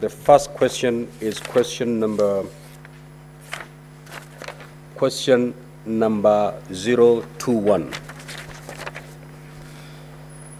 The first question is question number, question number 021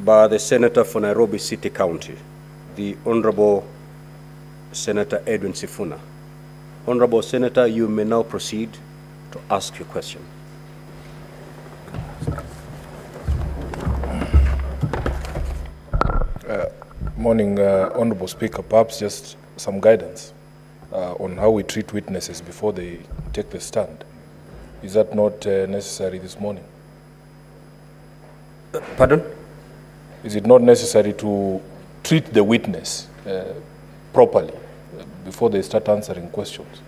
by the Senator for Nairobi City County, the Honorable Senator Edwin Sifuna. Honorable Senator, you may now proceed to ask your question. Morning, uh, Honorable Speaker. Perhaps just some guidance uh, on how we treat witnesses before they take the stand. Is that not uh, necessary this morning? Pardon? Is it not necessary to treat the witness uh, properly uh, before they start answering questions?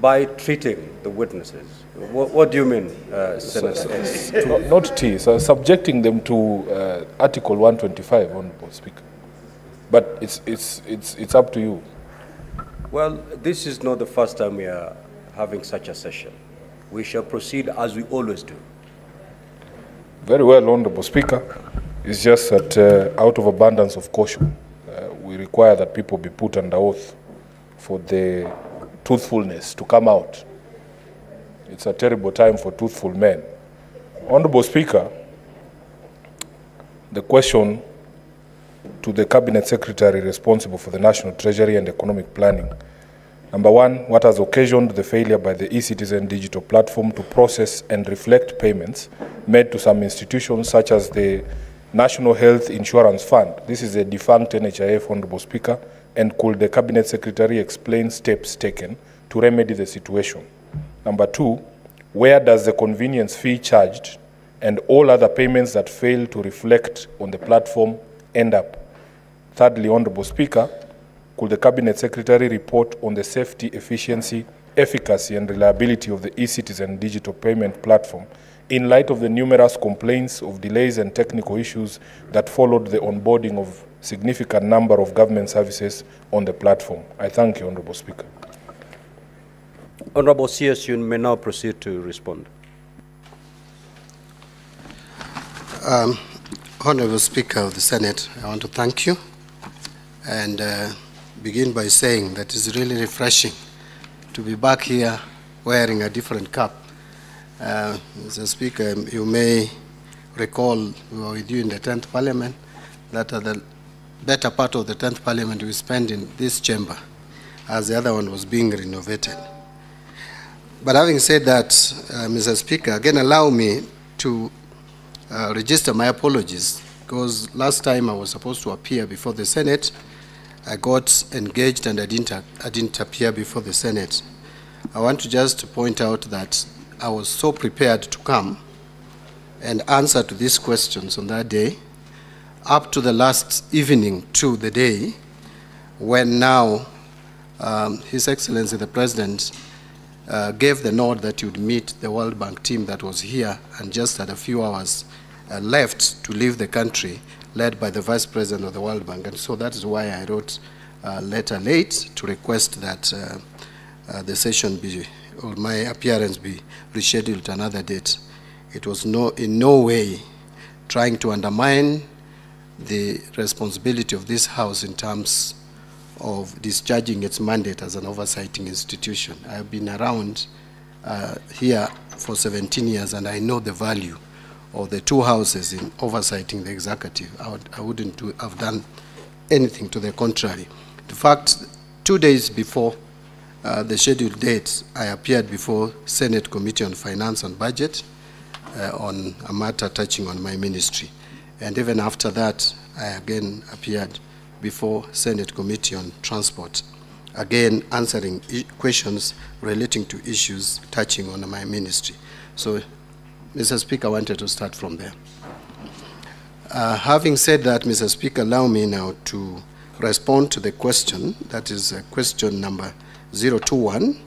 By treating the witnesses, what, what do you mean, uh, Senator? S? not, not T, so subjecting them to uh, Article 125, Honorable Speaker. But it's, it's, it's, it's up to you. Well, this is not the first time we are having such a session. We shall proceed as we always do. Very well, Honorable Speaker. It's just that uh, out of abundance of caution, uh, we require that people be put under oath for the truthfulness to come out. It's a terrible time for truthful men. Honorable Speaker, the question to the Cabinet Secretary responsible for the National Treasury and Economic Planning. Number one, what has occasioned the failure by the e-citizen digital platform to process and reflect payments made to some institutions such as the National Health Insurance Fund. This is a defunct NHIF, Honorable Speaker, and could the Cabinet Secretary explain steps taken to remedy the situation? Number two, where does the convenience fee charged and all other payments that fail to reflect on the platform end up? Thirdly, Honorable Speaker, could the Cabinet Secretary report on the safety, efficiency, efficacy, and reliability of the e-citizen digital payment platform in light of the numerous complaints of delays and technical issues that followed the onboarding of significant number of government services on the platform? I thank you, Honorable Speaker. Honorable CS, you may now proceed to respond. Um, Honorable Speaker of the Senate, I want to thank you and uh, begin by saying that it's really refreshing to be back here wearing a different cap. Uh, Mr. Speaker, you may recall we were with you in the 10th Parliament, that uh, the better part of the 10th Parliament we spent in this chamber as the other one was being renovated. But having said that, uh, Mr. Speaker, again allow me to uh, register my apologies because last time I was supposed to appear before the Senate, I got engaged and I didn't, I didn't appear before the Senate. I want to just point out that I was so prepared to come and answer to these questions on that day, up to the last evening to the day, when now um, His Excellency the President uh, gave the nod that would meet the World Bank team that was here and just had a few hours uh, left to leave the country, led by the Vice President of the World Bank. And so that is why I wrote a letter late to request that uh, uh, the session be, or my appearance be rescheduled to another date. It was no, in no way trying to undermine the responsibility of this House in terms of discharging its mandate as an oversighting institution. I've been around uh, here for 17 years and I know the value of the two houses in oversighting the executive. I, would, I wouldn't do, have done anything to the contrary. In fact, two days before uh, the scheduled date, I appeared before Senate Committee on Finance and Budget uh, on a matter touching on my ministry. And even after that, I again appeared before Senate Committee on Transport, again answering questions relating to issues touching on my ministry. So, Mr. Speaker, I wanted to start from there. Uh, having said that, Mr. Speaker, allow me now to respond to the question, that is uh, question number 021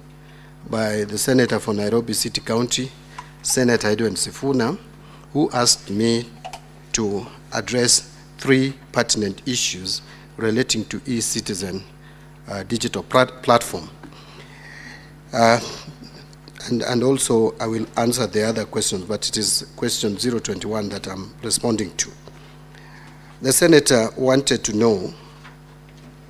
by the Senator for Nairobi City County, Senator Edwin Sifuna, who asked me to address three pertinent issues relating to e-citizen uh, digital plat platform. Uh, and, and also I will answer the other questions, but it is question 021 that I'm responding to. The senator wanted to know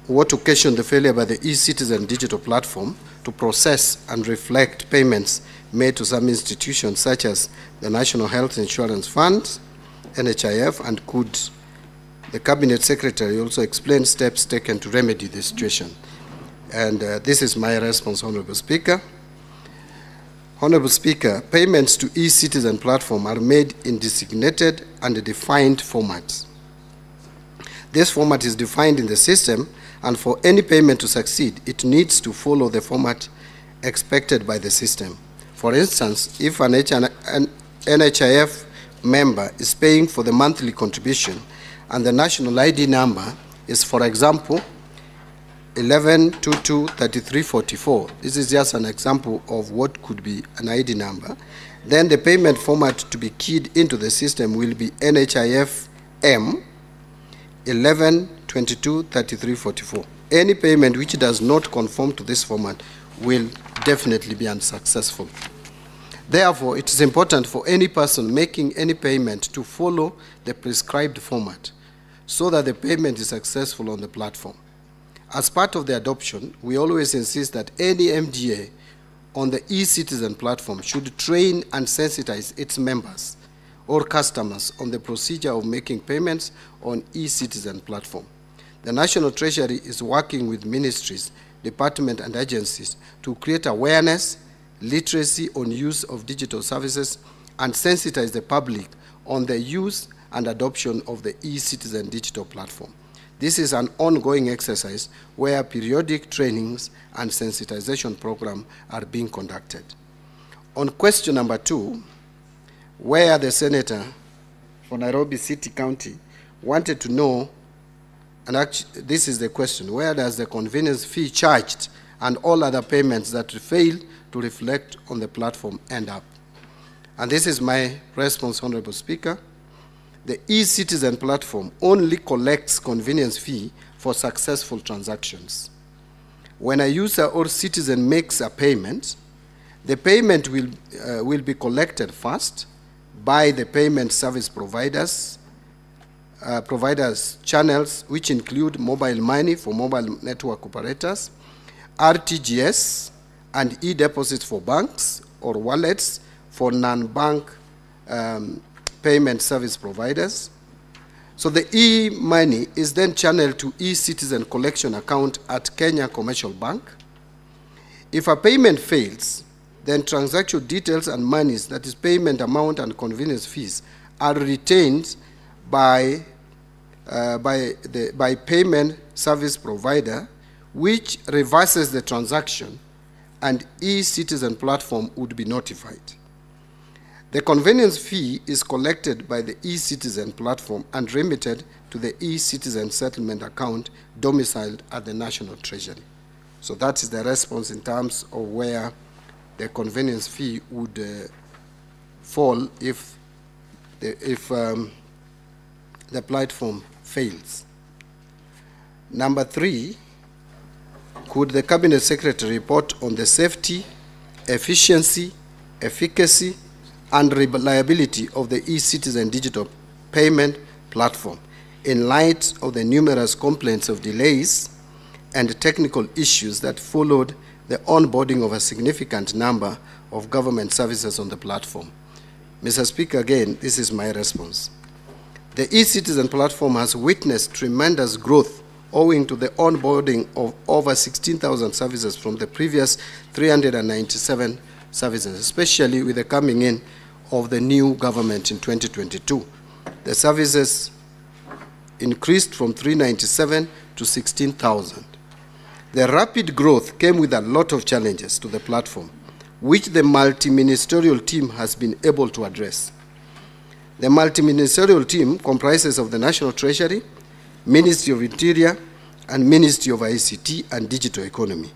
what occasioned the failure by the e-citizen digital platform to process and reflect payments made to some institutions such as the National Health Insurance Fund, NHIF, and could the Cabinet Secretary also explain steps taken to remedy the situation. And uh, this is my response, Honorable Speaker. Honorable Speaker, payments to e-citizen platform are made in designated and defined formats. This format is defined in the system, and for any payment to succeed, it needs to follow the format expected by the system. For instance, if an, HN an NHIF member is paying for the monthly contribution and the national ID number is, for example, 11223344, this is just an example of what could be an ID number, then the payment format to be keyed into the system will be NHIF M 11223344. Any payment which does not conform to this format will definitely be unsuccessful. Therefore, it is important for any person making any payment to follow the prescribed format so that the payment is successful on the platform. As part of the adoption, we always insist that any MDA on the e-citizen platform should train and sensitize its members or customers on the procedure of making payments on e-citizen platform. The National Treasury is working with ministries, departments, and agencies to create awareness, literacy on use of digital services, and sensitize the public on the use and adoption of the e-citizen digital platform. This is an ongoing exercise where periodic trainings and sensitization programs are being conducted. On question number two, where the senator for Nairobi City County wanted to know, and actually, this is the question, where does the convenience fee charged and all other payments that fail to reflect on the platform end up? And this is my response, Honorable Speaker. The e-citizen platform only collects convenience fee for successful transactions. When a user or citizen makes a payment, the payment will, uh, will be collected first by the payment service providers, uh, providers channels, which include mobile money for mobile network operators, RTGS, and e-deposits for banks or wallets for non-bank um, payment service providers. So the e-money is then channeled to e-citizen collection account at Kenya Commercial Bank. If a payment fails, then transaction details and monies, that is payment amount and convenience fees, are retained by, uh, by, the, by payment service provider, which reverses the transaction and e-citizen platform would be notified. The convenience fee is collected by the e-citizen platform and remitted to the e-citizen settlement account domiciled at the National Treasury. So that is the response in terms of where the convenience fee would uh, fall if the, if um, the platform fails. Number three, could the cabinet secretary report on the safety, efficiency, efficacy, and reliability of the e-citizen digital payment platform in light of the numerous complaints of delays and technical issues that followed the onboarding of a significant number of government services on the platform. Mr. Speaker, again, this is my response. The e-citizen platform has witnessed tremendous growth owing to the onboarding of over 16,000 services from the previous 397 services, especially with the coming in of the new government in 2022. The services increased from 397 to 16,000. The rapid growth came with a lot of challenges to the platform, which the multi-ministerial team has been able to address. The multi-ministerial team comprises of the National Treasury, Ministry of Interior, and Ministry of ICT and Digital Economy.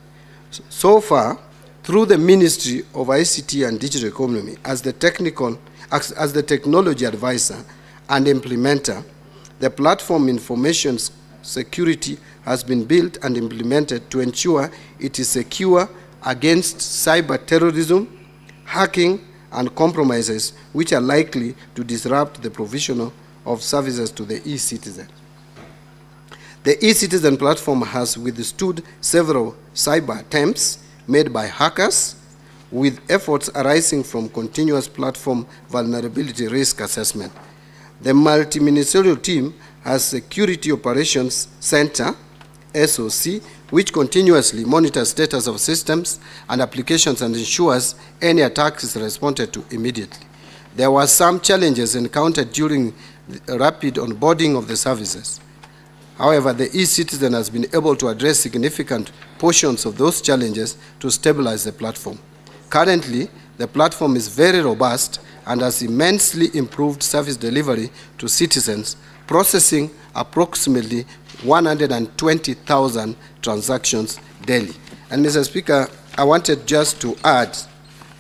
So far, through the Ministry of ICT and Digital Economy, as the technical, as, the technology advisor and implementer, the platform information security has been built and implemented to ensure it is secure against cyber terrorism, hacking, and compromises which are likely to disrupt the provision of services to the e-citizen. The e-citizen platform has withstood several cyber attempts made by hackers, with efforts arising from continuous platform vulnerability risk assessment. The multi-ministerial team has Security Operations Center, SOC, which continuously monitors status of systems and applications and ensures any attack is responded to immediately. There were some challenges encountered during the rapid onboarding of the services. However, the e-citizen has been able to address significant portions of those challenges to stabilize the platform. Currently, the platform is very robust and has immensely improved service delivery to citizens, processing approximately 120,000 transactions daily. And Mr. Speaker, I wanted just to add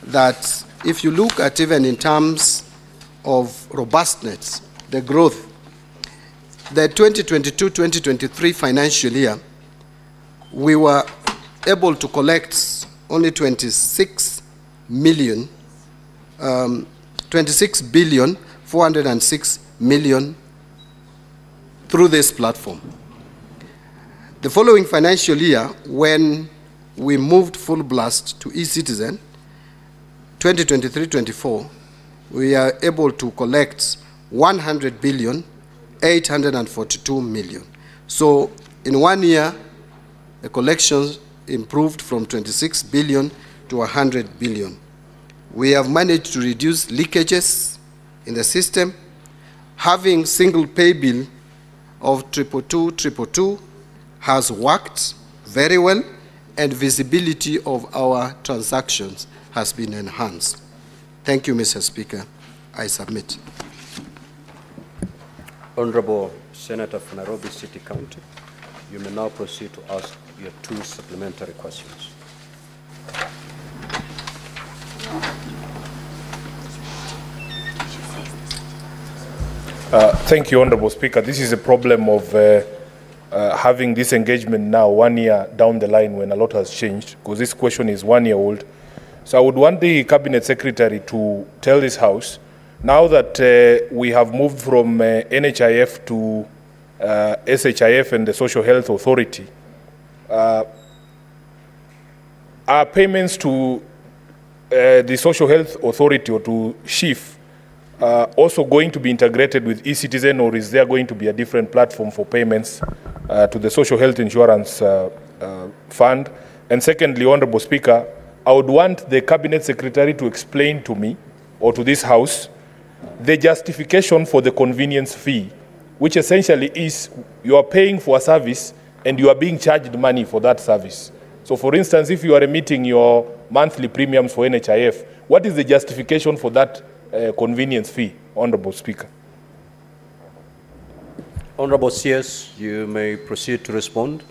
that if you look at even in terms of robustness, the growth, the 2022-2023 financial year, we were able to collect only 26 million, um, 26 billion, 406 million through this platform. The following financial year, when we moved full blast to e-citizen, 2023-24, we are able to collect 100 billion, 842 million. So in one year, the collections improved from 26 billion to 100 billion. We have managed to reduce leakages in the system, having single pay bill of triple two, triple two has worked very well, and visibility of our transactions has been enhanced. Thank you, Mr. Speaker. I submit. Honorable Senator from Nairobi City County, you may now proceed to ask your two supplementary questions. Uh, Thank you, Honorable Speaker. This is a problem of uh, uh, having this engagement now, one year down the line when a lot has changed, because this question is one year old. So I would want the Cabinet Secretary to tell this House, now that uh, we have moved from uh, NHIF to uh, SHIF and the Social Health Authority, uh, are payments to uh, the Social Health Authority or to SHIF uh, also going to be integrated with e-citizen or is there going to be a different platform for payments uh, to the social health insurance uh, uh, fund? And secondly honorable speaker i would want the cabinet secretary to explain to me or to this house the justification for the convenience fee which essentially is you are paying for a service and you are being charged money for that service so for instance if you are emitting your monthly premiums for nhif what is the justification for that uh, convenience fee, Honorable Speaker. Honorable CS, you may proceed to respond.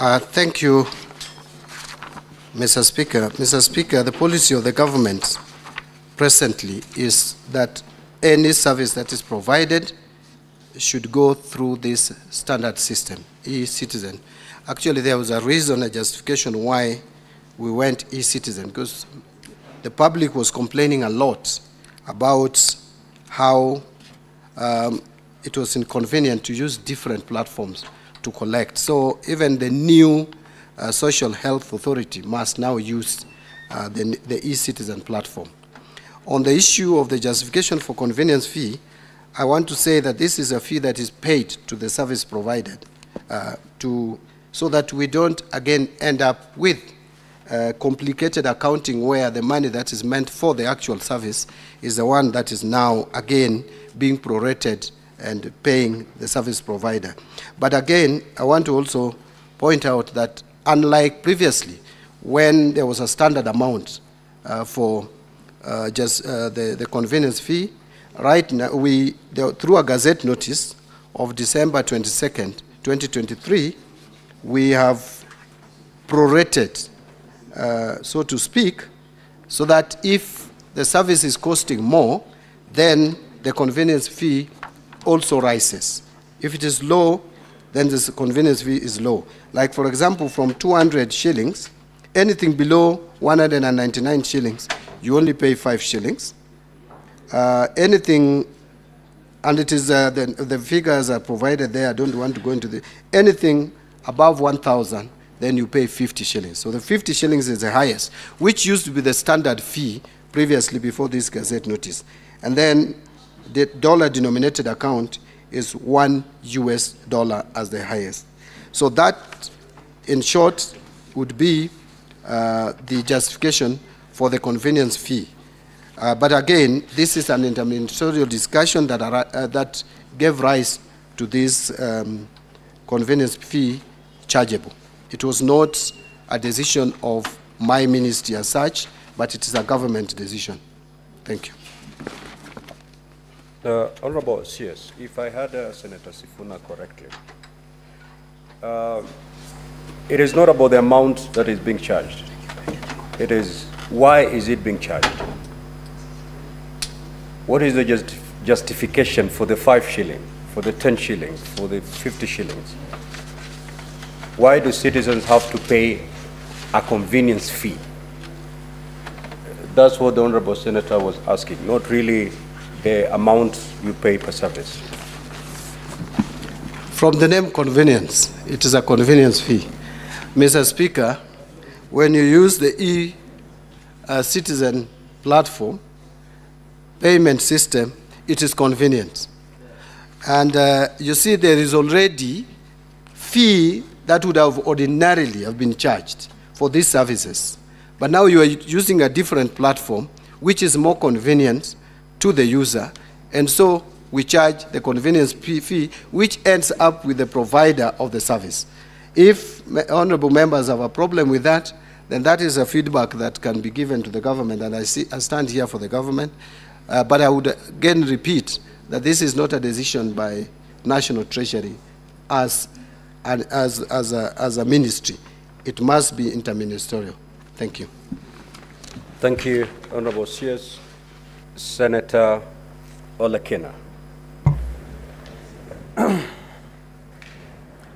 Uh, thank you, Mr. Speaker. Mr. Speaker, the policy of the government presently is that any service that is provided should go through this standard system, e-citizen. Actually, there was a reason, a justification why we went e-citizen, because the public was complaining a lot about how um, it was inconvenient to use different platforms to collect. So even the new uh, social health authority must now use uh, the, the e-citizen platform. On the issue of the justification for convenience fee, I want to say that this is a fee that is paid to the service provided uh, to, so that we don't again end up with uh, complicated accounting where the money that is meant for the actual service is the one that is now again being prorated and paying the service provider. But again, I want to also point out that unlike previously, when there was a standard amount uh, for uh, just uh, the, the convenience fee, right now, we, the, through a gazette notice of December 22nd, 2023, we have prorated, uh, so to speak, so that if the service is costing more, then the convenience fee also rises. If it is low, then the convenience fee is low. Like, for example, from 200 shillings, anything below 199 shillings, you only pay 5 shillings. Uh, anything, and it is, uh, the, the figures are provided there, I don't want to go into the, anything above 1,000, then you pay 50 shillings. So the 50 shillings is the highest, which used to be the standard fee previously before this Gazette notice. And then the dollar denominated account is one US dollar as the highest. So that, in short, would be uh, the justification for the convenience fee. Uh, but again, this is an interministerial discussion that, uh, that gave rise to this um, convenience fee chargeable. It was not a decision of my ministry as such, but it is a government decision. Thank you. Uh, Honorable CS, if I heard uh, Senator Sifuna correctly, uh, it is not about the amount that is being charged. It is why is it being charged? What is the just, justification for the five shilling, for the 10 shillings, for the 50 shillings? Why do citizens have to pay a convenience fee? That's what the Honorable Senator was asking, not really the amount you pay per service. From the name convenience, it is a convenience fee. Mr. Speaker, when you use the e-citizen platform payment system, it is convenient. And uh, you see there is already fee that would have ordinarily have been charged for these services. But now you are using a different platform, which is more convenient to the user, and so we charge the convenience fee- which ends up with the provider of the service. If honorable members have a problem with that, then that is a feedback that can be given to the government, and I, see, I stand here for the government. Uh, but I would again repeat that this is not a decision by National Treasury as, an, as, as, a, as a ministry. It must be interministerial. Thank you. Thank you, Honorable CS. Senator Olekina.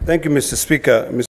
Thank you, Mr. Speaker. Mr.